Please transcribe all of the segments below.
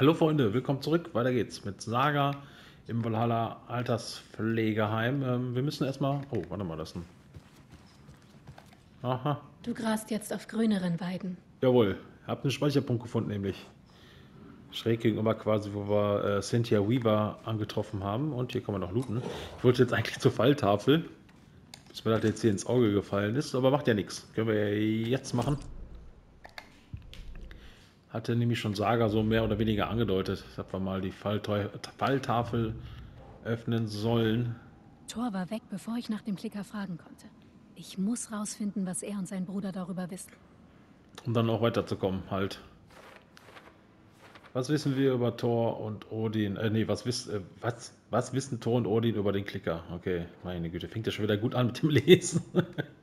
Hallo Freunde, willkommen zurück. Weiter geht's mit Saga im Valhalla Alterspflegeheim. Ähm, wir müssen erstmal. Oh, warte mal, das ist ein. Aha. Du grast jetzt auf grüneren Weiden. Jawohl, hab einen Speicherpunkt gefunden, nämlich. Schräg gegenüber quasi, wo wir äh, Cynthia Weaver angetroffen haben. Und hier kann man noch looten. Ich wollte jetzt eigentlich zur Falltafel. Bis mir das jetzt hier ins Auge gefallen ist, aber macht ja nichts. Können wir jetzt machen. Hatte nämlich schon Saga so mehr oder weniger angedeutet, dass wir mal die Fallteu Falltafel öffnen sollen. Thor war weg, bevor ich nach dem Klicker fragen konnte. Ich muss rausfinden, was er und sein Bruder darüber wissen. Um dann auch weiterzukommen, halt. Was wissen wir über Thor und Odin? Äh, nee, was, wiss, äh, was, was wissen Thor und Odin über den Klicker? Okay, meine Güte, fängt ja schon wieder gut an mit dem Lesen.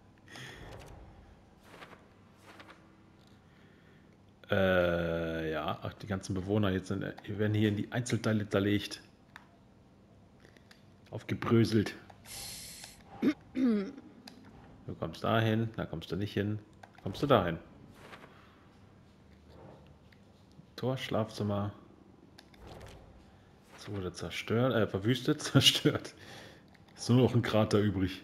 Äh, ja, ach, die ganzen Bewohner jetzt sind, werden hier in die Einzelteile zerlegt. Aufgebröselt. Du kommst dahin, da kommst du nicht hin, kommst du dahin. Tor, Schlafzimmer. So wurde zerstört, äh, verwüstet, zerstört. Ist nur noch ein Krater übrig.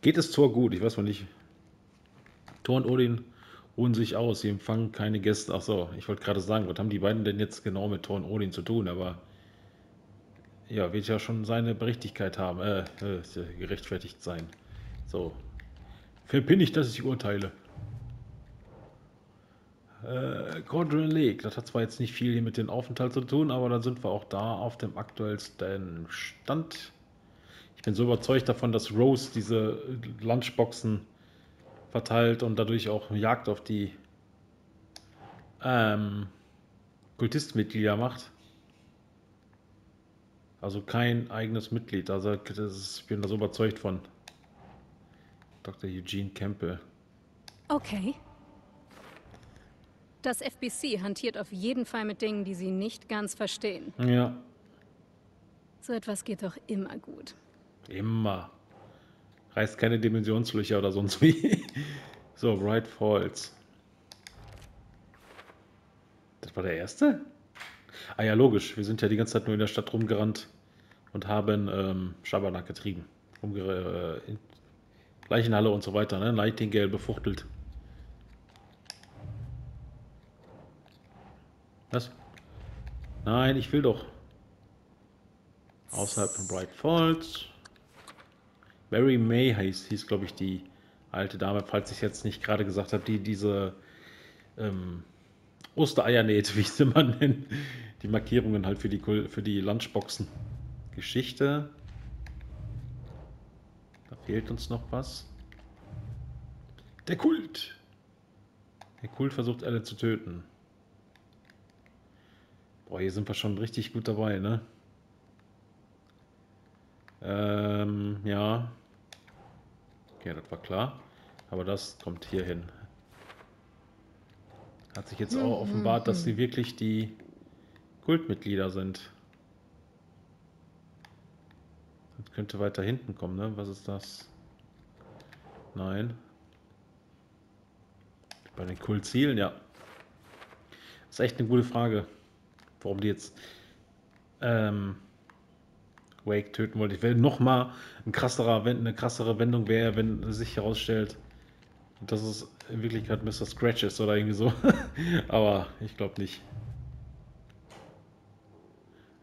Geht es Tor gut? Ich weiß mal nicht. Tor und Odin ruhen sich aus. Sie empfangen keine Gäste. Ach so, ich wollte gerade sagen, was haben die beiden denn jetzt genau mit Tor und Odin zu tun? Aber ja, wird ja schon seine Berichtigkeit haben, äh, äh gerechtfertigt sein. So. Verpinne ich, dass ich urteile. Äh, Cordron Lake, das hat zwar jetzt nicht viel hier mit dem Aufenthalt zu tun, aber dann sind wir auch da auf dem aktuellsten Stand. Ich bin so überzeugt davon, dass Rose diese Lunchboxen verteilt und dadurch auch Jagd auf die ähm, Kultistmitglieder macht. Also kein eigenes Mitglied. Also ist, ich bin da so überzeugt von. Dr. Eugene Campbell. Okay. Das FBC hantiert auf jeden Fall mit Dingen, die sie nicht ganz verstehen. Ja. So etwas geht doch immer gut. Immer. Reißt keine Dimensionslöcher oder sonst wie. so, Bright Falls. Das war der erste? Ah ja, logisch. Wir sind ja die ganze Zeit nur in der Stadt rumgerannt und haben ähm, Schabernack getrieben. Rumger äh, Leichenhalle und so weiter, ne? Nightingale befuchtelt. Was? Nein, ich will doch. Außerhalb von Bright Falls. Mary May hieß, hieß glaube ich, die alte Dame, falls ich jetzt nicht gerade gesagt habe, die diese ähm, Ostereier näht, wie ich sie mal nenne. Die Markierungen halt für die, für die Lunchboxen. Geschichte. Da fehlt uns noch was. Der Kult. Der Kult versucht alle zu töten. Boah, hier sind wir schon richtig gut dabei, ne? Ähm, ja. Okay, das war klar. Aber das kommt hier hin. Hat sich jetzt auch offenbart, dass sie wirklich die Kultmitglieder sind. Das könnte weiter hinten kommen, ne? Was ist das? Nein. Bei den Kultzielen, ja. Das ist echt eine gute Frage. Warum die jetzt ähm, Wake töten wollte. Ich will noch mal ein krasserer, eine krassere Wendung wäre, wenn sich herausstellt, dass es in Wirklichkeit Mr. Scratch ist oder irgendwie so. Aber ich glaube nicht.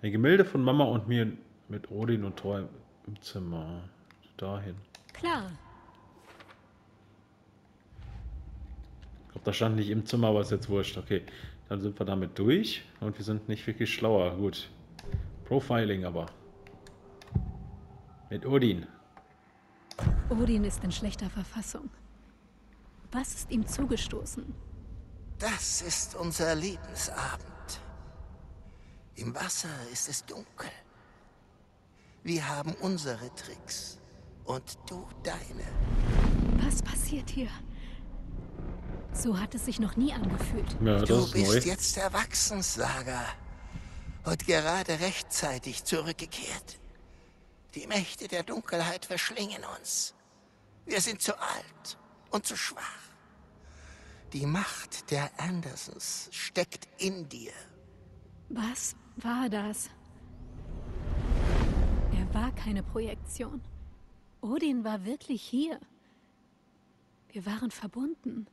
Ein Gemälde von Mama und mir mit Odin und Thor im Zimmer. Dahin. Klar. Ich glaube, das stand nicht im Zimmer, aber ist jetzt wurscht. Okay, dann sind wir damit durch und wir sind nicht wirklich schlauer. Gut. Profiling aber. Mit Odin. Odin ist in schlechter Verfassung. Was ist ihm zugestoßen? Das ist unser Lebensabend. Im Wasser ist es dunkel. Wir haben unsere Tricks und du deine. Was passiert hier? So hat es sich noch nie angefühlt. Ja, du bist neu. jetzt erwachsen, Saga. Und gerade rechtzeitig zurückgekehrt. Die Mächte der Dunkelheit verschlingen uns. Wir sind zu alt und zu schwach. Die Macht der Andersons steckt in dir. Was war das? Er war keine Projektion. Odin war wirklich hier. Wir waren verbunden.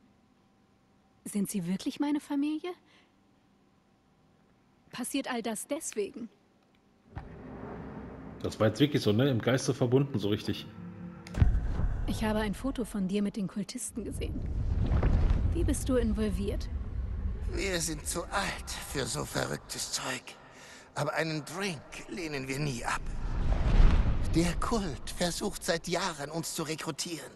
Sind Sie wirklich meine Familie? Passiert all das deswegen? Das war jetzt wirklich so, ne? Im Geiste verbunden, so richtig. Ich habe ein Foto von dir mit den Kultisten gesehen. Wie bist du involviert? Wir sind zu alt für so verrücktes Zeug. Aber einen Drink lehnen wir nie ab. Der Kult versucht seit Jahren, uns zu rekrutieren.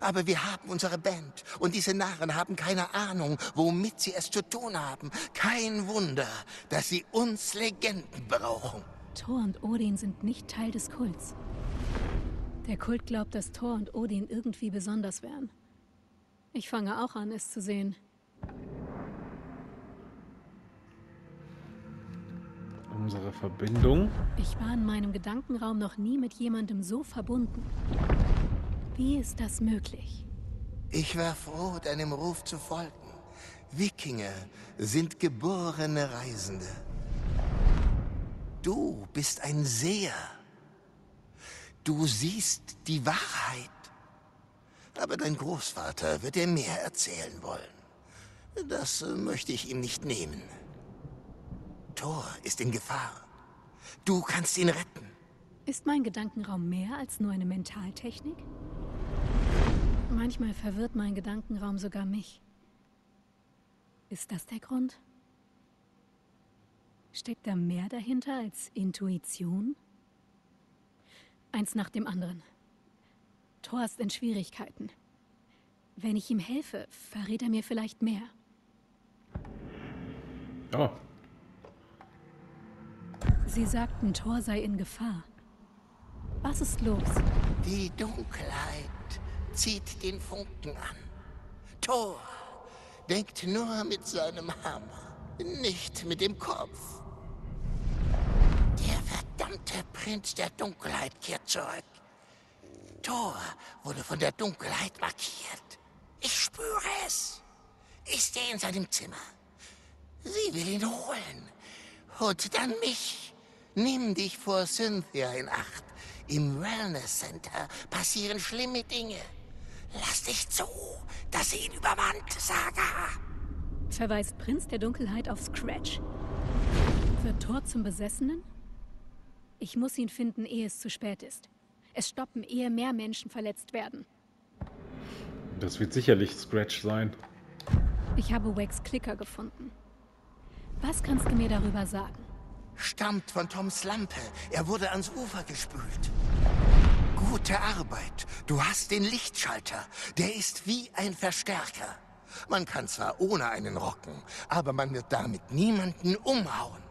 Aber wir haben unsere Band und diese Narren haben keine Ahnung, womit sie es zu tun haben. Kein Wunder, dass sie uns Legenden brauchen. Thor und Odin sind nicht Teil des Kults. Der Kult glaubt, dass Thor und Odin irgendwie besonders wären. Ich fange auch an, es zu sehen. Unsere Verbindung. Ich war in meinem Gedankenraum noch nie mit jemandem so verbunden. Wie ist das möglich? Ich war froh, deinem Ruf zu folgen. Wikinger sind geborene Reisende. Du bist ein Seher. Du siehst die Wahrheit. Aber dein Großvater wird dir mehr erzählen wollen. Das äh, möchte ich ihm nicht nehmen. Thor ist in Gefahr. Du kannst ihn retten. Ist mein Gedankenraum mehr als nur eine Mentaltechnik? Manchmal verwirrt mein Gedankenraum sogar mich. Ist das der Grund? Steckt da mehr dahinter als Intuition? Eins nach dem anderen. Thor ist in Schwierigkeiten. Wenn ich ihm helfe, verrät er mir vielleicht mehr. Ja. Sie sagten, Thor sei in Gefahr. Was ist los? Die Dunkelheit zieht den Funken an. Thor denkt nur mit seinem Hammer, nicht mit dem Kopf. Der verdammte Prinz der Dunkelheit kehrt zurück. Thor wurde von der Dunkelheit markiert. Ich spüre es. Ich stehe in seinem Zimmer. Sie will ihn holen. Und dann mich. Nimm dich vor Cynthia in Acht. Im Wellness Center passieren schlimme Dinge. Lass dich zu, dass sie ihn übermannt, Saga. Verweist Prinz der Dunkelheit auf Scratch. Wird Thor zum Besessenen? Ich muss ihn finden, ehe es zu spät ist. Es stoppen, ehe mehr Menschen verletzt werden. Das wird sicherlich Scratch sein. Ich habe Wax Clicker gefunden. Was kannst du mir darüber sagen? Stammt von Toms Lampe. Er wurde ans Ufer gespült. Gute Arbeit. Du hast den Lichtschalter. Der ist wie ein Verstärker. Man kann zwar ohne einen rocken, aber man wird damit niemanden umhauen.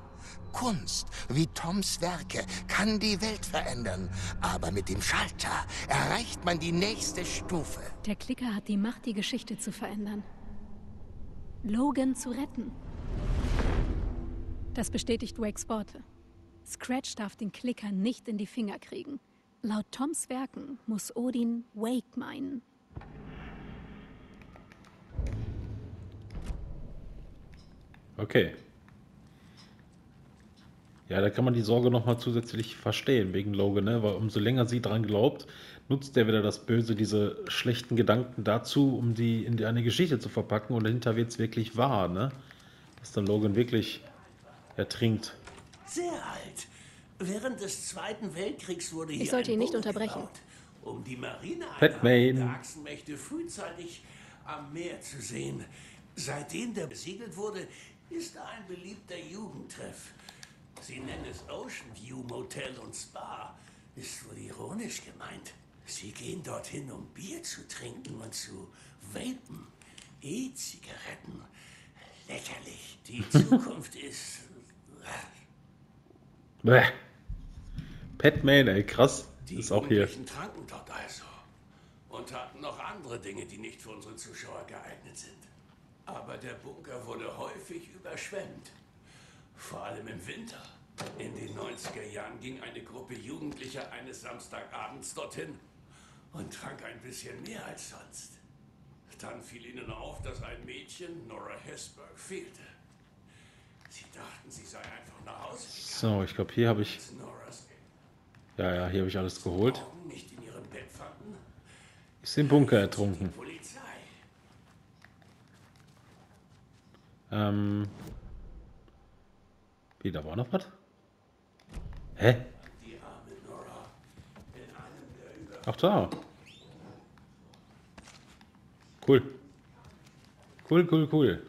Kunst, wie Toms Werke, kann die Welt verändern. Aber mit dem Schalter erreicht man die nächste Stufe. Der Klicker hat die Macht, die Geschichte zu verändern. Logan zu retten. Das bestätigt Wakes Worte. Scratch darf den Klicker nicht in die Finger kriegen. Laut Toms Werken muss Odin Wake meinen. Okay. Ja, da kann man die Sorge nochmal zusätzlich verstehen wegen Logan, ne? Weil umso länger sie dran glaubt, nutzt er wieder das Böse, diese schlechten Gedanken dazu, um die in die, eine Geschichte zu verpacken und dahinter wird es wirklich wahr, ne? Dass dann Logan wirklich ertrinkt. Sehr alt. Während des Zweiten Weltkriegs wurde hier Ich sollte ein ihn nicht Boot unterbrechen. gebaut, um die. Marineeinheiten der Achsenmächte frühzeitig am Meer zu sehen. Seitdem der besiegelt wurde, ist er ein beliebter Jugendtreff. Sie nennen es Ocean View Motel und Spa. Ist wohl ironisch gemeint. Sie gehen dorthin, um Bier zu trinken und zu vapen. E-Zigaretten. Lächerlich. Die Zukunft ist... Bäh. Batman, ey, krass. Die Ist auch hier. Tranken dort also. Und taten noch andere Dinge, die nicht für unsere Zuschauer geeignet sind. Aber der Bunker wurde häufig überschwemmt. Vor allem im Winter. In den 90er Jahren ging eine Gruppe Jugendlicher eines Samstagabends dorthin und trank ein bisschen mehr als sonst. Dann fiel ihnen auf, dass ein Mädchen, Nora Hesberg, fehlte. Sie dachten, sie sei einfach nach Hause gegangen. So, ich glaube, hier habe ich... Ja, ja, hier habe ich alles geholt. Ist im Bunker ertrunken. Ähm... Wie, da war noch was? Hä? Ach da. Cool. Cool, cool, cool.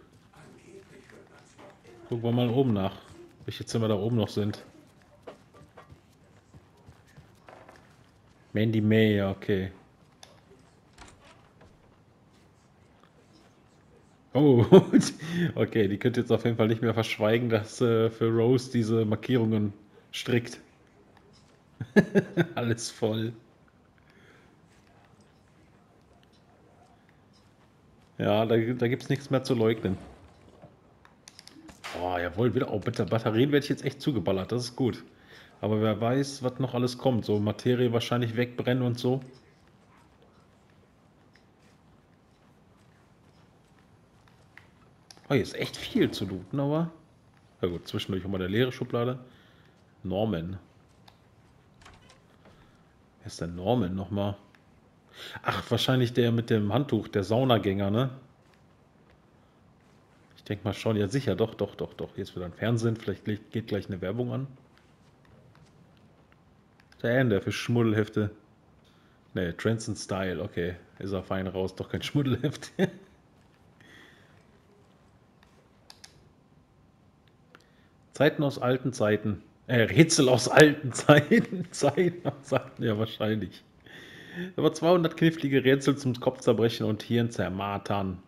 Gucken wir mal oben nach, welche Zimmer da oben noch sind. Mandy May, okay. Oh, okay, die könnte jetzt auf jeden Fall nicht mehr verschweigen, dass äh, für Rose diese Markierungen strickt. Alles voll. Ja, da, da gibt es nichts mehr zu leugnen. Oh, jawohl, wieder. Oh, bitte, Batterien werde ich jetzt echt zugeballert, das ist gut. Aber wer weiß, was noch alles kommt. So Materie wahrscheinlich wegbrennen und so. Oh, hier ist echt viel zu looten, aber. Na gut, zwischendurch auch mal der leere Schublade. Norman. Wer ist denn Norman nochmal? Ach, wahrscheinlich der mit dem Handtuch, der Saunagänger, ne? Ich denke mal schon, ja sicher, doch, doch, doch, doch. Jetzt wieder ein Fernsehen, vielleicht geht gleich eine Werbung an. Der Ende für Schmuddelhefte. Ne, Trends and Style, okay. Ist er fein raus, doch kein Schmuddelheft. Zeiten aus alten Zeiten. Äh, Rätsel aus alten Zeiten. Zeiten aus Zeiten, ja wahrscheinlich. Aber 200 knifflige Rätsel zum Kopfzerbrechen und Hirn zermartern.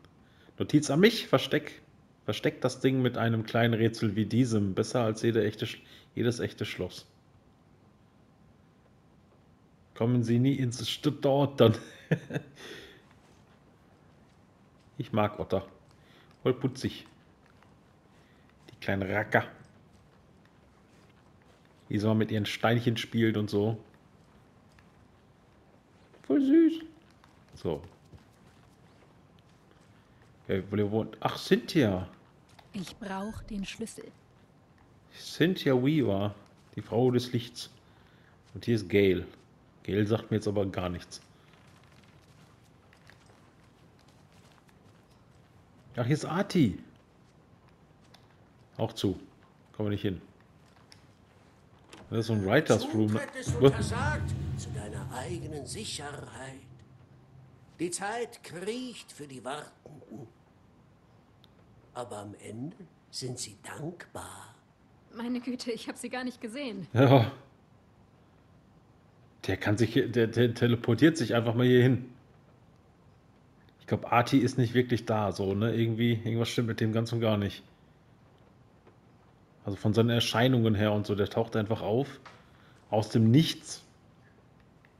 Notiz an mich, versteck, versteck das Ding mit einem kleinen Rätsel wie diesem. Besser als jede echte, jedes echte Schloss. Kommen Sie nie ins Stuttgart dann. ich mag Otter. Voll putzig. Die kleinen Racker. Sie mal mit ihren Steinchen spielt und so. Voll süß. So. Ach, Cynthia. Ich brauche den Schlüssel. Cynthia Weaver. Die Frau des Lichts. Und hier ist Gail. Gail sagt mir jetzt aber gar nichts. Ach, hier ist Arti. Auch zu. Kommen wir nicht hin. Das ist so ein Writers Room. untersagt zu deiner eigenen Sicherheit. Die Zeit kriecht für die Wartenden. Aber am Ende sind sie dankbar. Meine Güte, ich habe sie gar nicht gesehen. Ja. Der kann sich, hier- der, der teleportiert sich einfach mal hier hin. Ich glaube, Arti ist nicht wirklich da, so, ne? Irgendwie, irgendwas stimmt mit dem ganz und gar nicht. Also von seinen Erscheinungen her und so, der taucht einfach auf. Aus dem Nichts.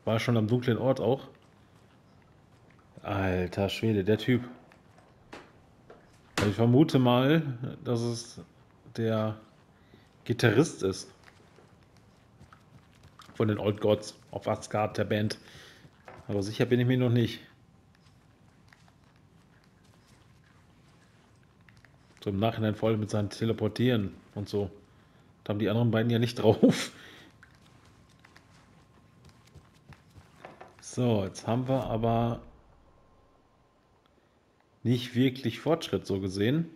War schon am dunklen Ort auch. Alter Schwede, der Typ. Also ich vermute mal, dass es der Gitarrist ist. Von den Old Gods of Asgard, der Band. Aber sicher bin ich mir noch nicht. So im Nachhinein voll mit seinem Teleportieren und so. Da haben die anderen beiden ja nicht drauf. So, jetzt haben wir aber nicht wirklich Fortschritt so gesehen.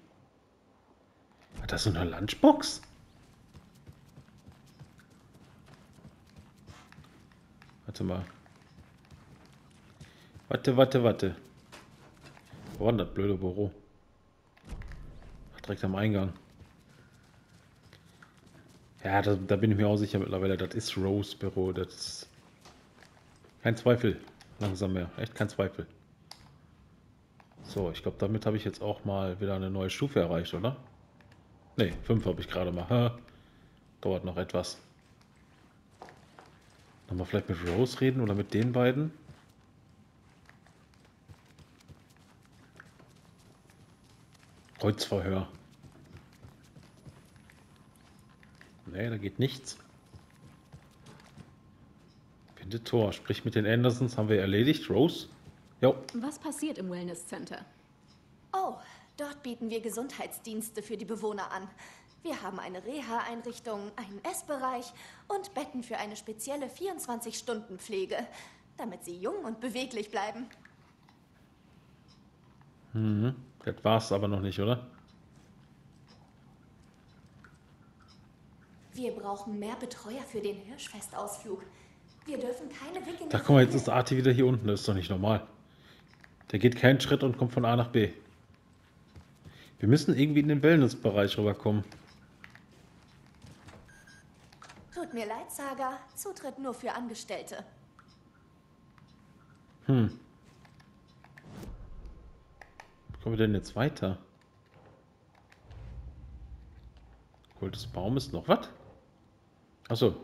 Hat das so eine Lunchbox? Warte mal. Warte, warte, warte. Wo war denn das blöde Büro? Direkt am Eingang. Ja, da, da bin ich mir auch sicher mittlerweile. Das ist Rose Büro. Das ist kein Zweifel. Langsam mehr. Echt kein Zweifel. So, ich glaube, damit habe ich jetzt auch mal wieder eine neue Stufe erreicht, oder? Ne, 5 habe ich gerade mal. Dauert noch etwas. Nochmal vielleicht mit Rose reden oder mit den beiden? Kreuzverhör. Nee, da geht nichts. Finde Tor. Sprich mit den Andersons haben wir erledigt. Rose? Jo. Was passiert im Wellness Center? Oh, dort bieten wir Gesundheitsdienste für die Bewohner an. Wir haben eine Reha-Einrichtung, einen Essbereich und Betten für eine spezielle 24-Stunden-Pflege, damit sie jung und beweglich bleiben. Mhm. Das war's aber noch nicht, oder? Wir brauchen mehr Betreuer für den Hirschfestausflug. Wir dürfen keine Wikinger... Da guck mal, jetzt ist Arti wieder hier unten. Das ist doch nicht normal. Der geht keinen Schritt und kommt von A nach B. Wir müssen irgendwie in den Wellnessbereich rüberkommen. Tut mir leid, Saga. Zutritt nur für Angestellte. Hm. Wie kommen wir denn jetzt weiter? Gold des Baumes noch was? Achso. Wir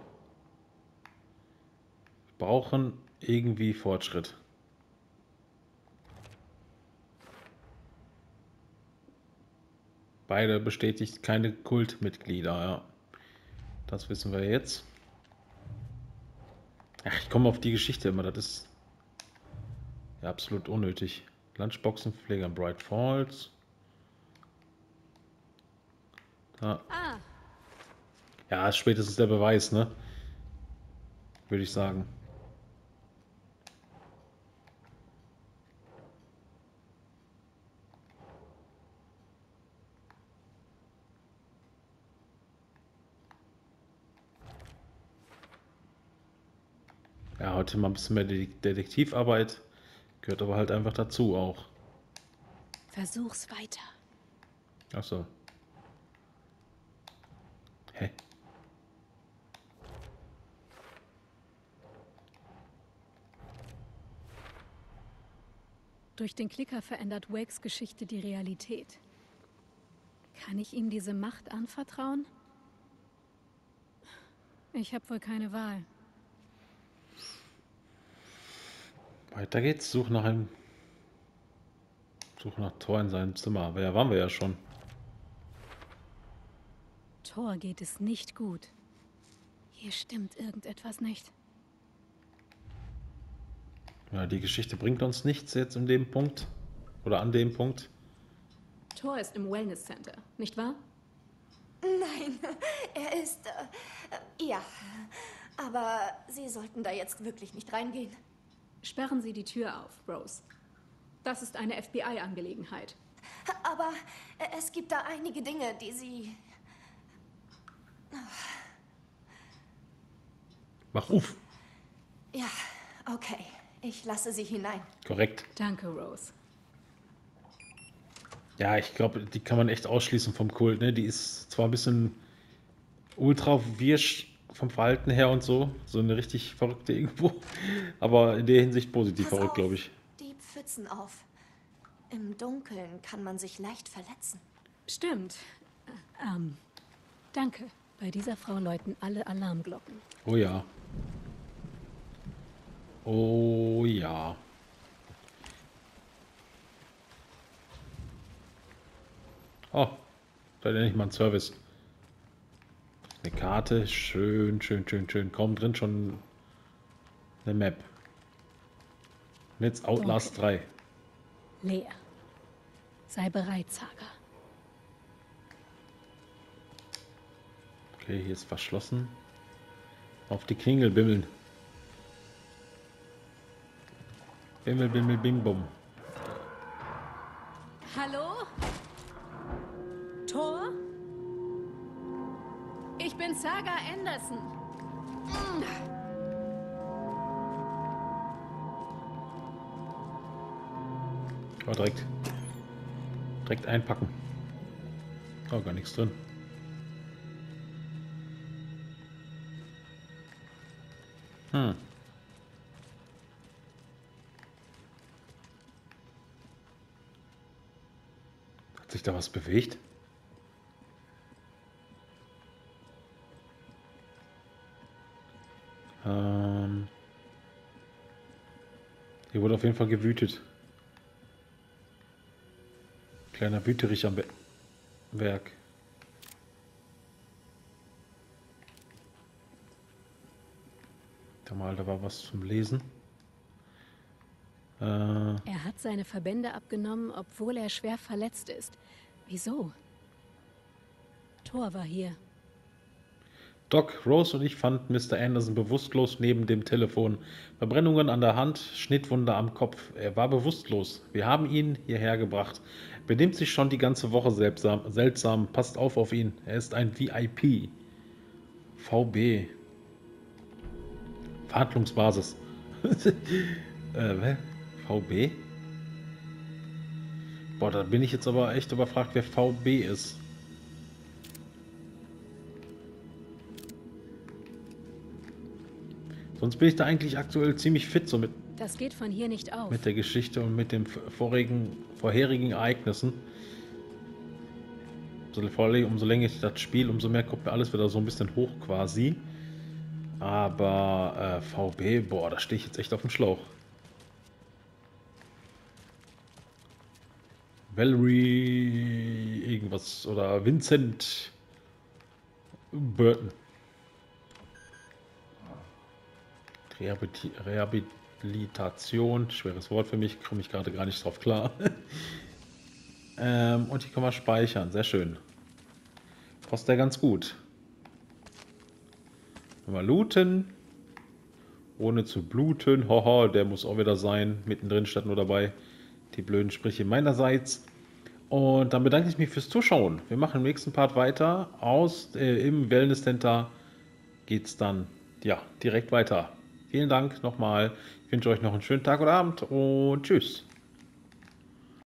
brauchen irgendwie Fortschritt. Beide bestätigt keine Kultmitglieder, ja. Das wissen wir jetzt. Ach, ich komme auf die Geschichte immer, das ist ja absolut unnötig. Lunchboxenpfleger in Bright Falls. Da. Ja, spätestens der Beweis, ne? Würde ich sagen. Ja, heute mal ein bisschen mehr Detek- Detektivarbeit. Gehört aber halt einfach dazu auch. versuch's weiter. Ach so. Hä? Durch den Klicker verändert Wakes Geschichte die Realität. Kann ich ihm diese Macht anvertrauen? Ich habe wohl keine Wahl. Weiter geht's. Such nach einem. Such nach Tor in seinem Zimmer. Aber ja, waren wir ja schon. Thor geht es nicht gut. Hier stimmt irgendetwas nicht. Ja, die Geschichte bringt uns nichts jetzt in dem Punkt. Oder an dem Punkt. Thor ist im Wellness Center, nicht wahr? Nein, er ist... Äh, ja, aber Sie sollten da jetzt wirklich nicht reingehen. Sperren Sie die Tür auf, Rose. Das ist eine FBI-Angelegenheit. Aber es gibt da einige Dinge, die Sie... Mach auf. Ja, okay. Ich lasse Sie hinein. Korrekt. Danke, Rose. Ja, ich glaube, die kann man echt ausschließen vom Kult. Ne? Die ist zwar ein bisschen ultra wirsch vom Verhalten her und so. So eine richtig verrückte irgendwo. Aber in der Hinsicht positiv Pass verrückt, glaube ich. Die Pfützen auf. Im Dunkeln kann man sich leicht verletzen. Stimmt. Äh, Ähm, danke. Bei dieser Frau läuten alle Alarmglocken. Oh ja. Oh ja. Oh, da nenne ich mal einen Service. Eine Karte, schön, schön, schön, schön. Kaum drin schon eine Map. Und jetzt Outlast 3. Leer. Sei bereit, Saga. Okay, hier ist verschlossen. Auf die Klingel bimmeln. Bimmel, bimmel, bing, bum. Hallo? Thor? Ich bin Saga Anderson. Oh, direkt. Direkt einpacken. Oh, gar nichts drin. Hm. Da was bewegt? Ähm. Hier wurde auf jeden Fall gewütet. Kleiner Wüterich am Be Werk. Da mal, da war was zum Lesen. Äh, Er hat seine Verbände abgenommen, obwohl er schwer verletzt ist. Wieso? Thor war hier. Doc, Rose und ich fanden Mr. Anderson bewusstlos neben dem Telefon. Verbrennungen an der Hand, Schnittwunde am Kopf. Er war bewusstlos. Wir haben ihn hierher gebracht. Benimmt sich schon die ganze Woche seltsam. seltsam. Passt auf auf ihn. Er ist ein VIP. VB. Verhandlungsbasis. äh? VB? Boah, da bin ich jetzt aber echt überfragt, wer VB ist. Sonst bin ich da eigentlich aktuell ziemlich fit so mit, Das geht von hier nicht auf. mit der Geschichte und mit den vorigen, vorherigen Ereignissen. So, vor allem, umso länger ich das spiele, umso mehr kommt mir alles wieder so ein bisschen hoch quasi. Aber äh, VB, boah, da stehe ich jetzt echt auf dem Schlauch. Valerie irgendwas oder Vincent Burton. Rehabilitation, schweres Wort für mich, komme ich gerade gar nicht drauf klar. ähm, und hier können wir speichern, sehr schön. Passt ja ganz gut. Wir looten, ohne zu bluten, hoho, der muss auch wieder sein, mittendrin statt nur dabei. Die blöden Sprüche meinerseits. Und dann bedanke ich mich fürs Zuschauen. Wir machen im nächsten Part weiter. Aus äh, im Wellness Center geht es dann ja direkt weiter. Vielen Dank nochmal. Ich wünsche euch noch einen schönen Tag oder Abend und tschüss.